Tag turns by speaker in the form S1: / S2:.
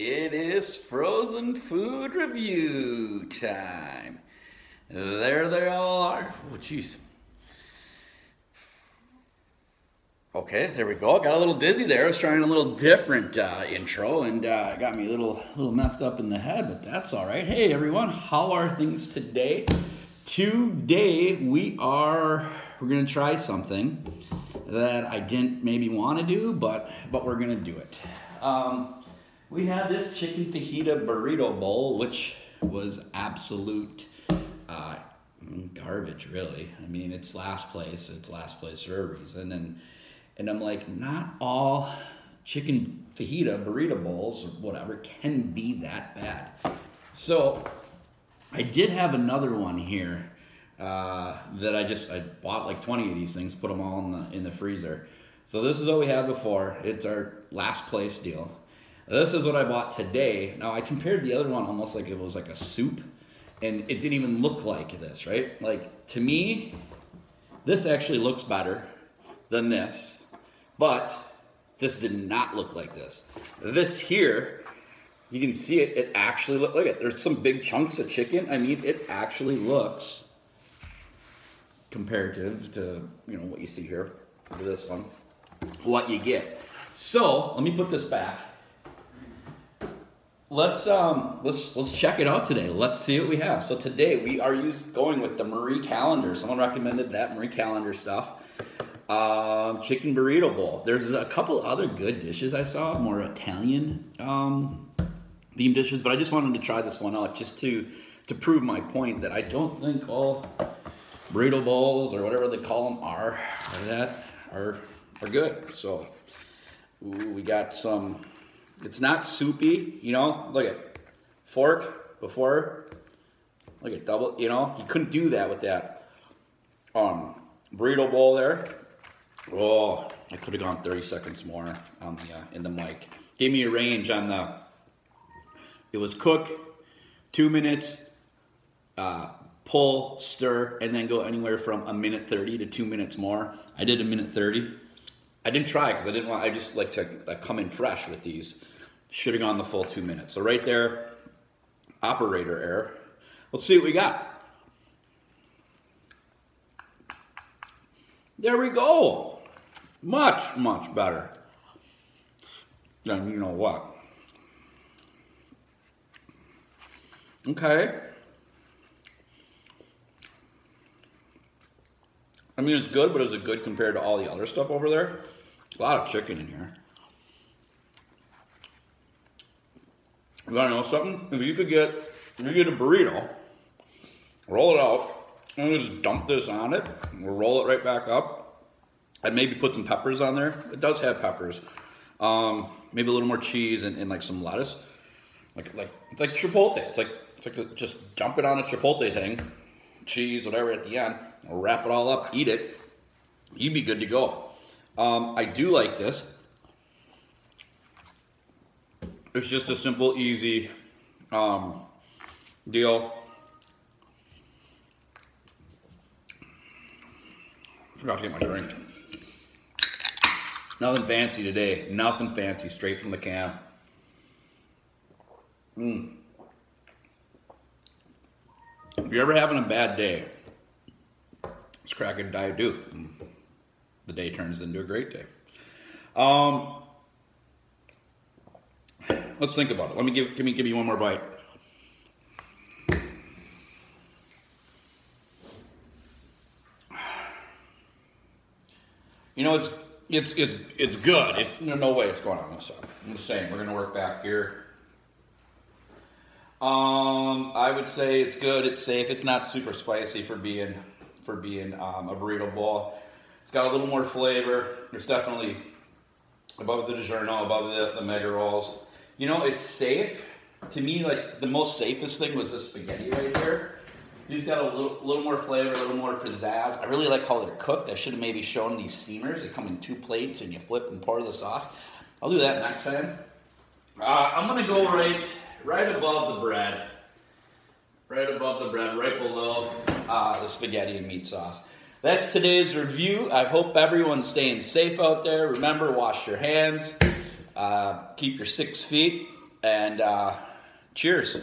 S1: It is frozen food review time. There they all are. Oh, jeez. Okay, there we go. Got a little dizzy there. I was trying a little different uh, intro and uh, got me a little, little messed up in the head, but that's all right. Hey everyone, how are things today? Today we are we're gonna try something that I didn't maybe want to do, but but we're gonna do it. Um, we had this chicken fajita burrito bowl, which was absolute uh, garbage, really. I mean, it's last place. It's last place for a reason, and and I'm like, not all chicken fajita burrito bowls or whatever can be that bad. So I did have another one here uh, that I just I bought like 20 of these things, put them all in the in the freezer. So this is what we had before. It's our last place deal. This is what I bought today. Now I compared the other one almost like it was like a soup, and it didn't even look like this, right? Like to me, this actually looks better than this, but this did not look like this. This here, you can see it. It actually look look at. There's some big chunks of chicken. I mean, it actually looks comparative to you know what you see here. This one, what you get. So let me put this back let's um let's let's check it out today. Let's see what we have. So today we are used going with the Marie Callender. Someone recommended that Marie Callender stuff. Um, chicken burrito bowl. There's a couple other good dishes I saw, more Italian um, themed dishes, but I just wanted to try this one out just to to prove my point that I don't think all burrito bowls or whatever they call them are, are that are are good. So ooh, we got some it's not soupy, you know. Look at fork before. Look at double, you know. You couldn't do that with that um, burrito bowl there. Oh, I could have gone 30 seconds more on the uh, in the mic. Gave me a range on the. It was cook, two minutes, uh, pull, stir, and then go anywhere from a minute 30 to two minutes more. I did a minute 30. I didn't try because I didn't want. I just like to like, come in fresh with these. Should have gone the full two minutes. So right there, operator error. Let's see what we got. There we go. Much, much better than you know what. Okay. I mean, it's good, but is it good compared to all the other stuff over there? A lot of chicken in here. You wanna know something? If you could get, if you get a burrito, roll it out, and just dump this on it, we'll roll it right back up. I'd maybe put some peppers on there. It does have peppers. Um, maybe a little more cheese and, and, like some lettuce. Like, like it's like chipotle. It's like it's like the, just dump it on a chipotle thing, cheese, whatever at the end. Wrap it all up, eat it. You'd be good to go. Um, I do like this. It's just a simple, easy um, deal. Forgot to get my drink. Nothing fancy today. Nothing fancy. Straight from the can. Mmm. If you're ever having a bad day, let's crack a Dew the day turns into a great day. Um, let's think about it. Let me give, me give you one more bite. You know, it's it's it's it's good. It, there's no way it's going on this side. I'm just saying, we're gonna work back here. Um, I would say it's good. It's safe. It's not super spicy for being for being um, a burrito bowl. It's got a little more flavor. It's definitely above the DiGiorno, above the, the mega rolls. You know, it's safe. To me, like the most safest thing was the spaghetti right here. These got a little, little more flavor, a little more pizzazz. I really like how they're cooked. I should have maybe shown these steamers. They come in two plates and you flip and pour the sauce. I'll do that next time. Uh, I'm gonna go right, right above the bread. Right above the bread, right below uh, the spaghetti and meat sauce. That's today's review. I hope everyone's staying safe out there. Remember, wash your hands, uh, keep your six feet, And uh, cheers.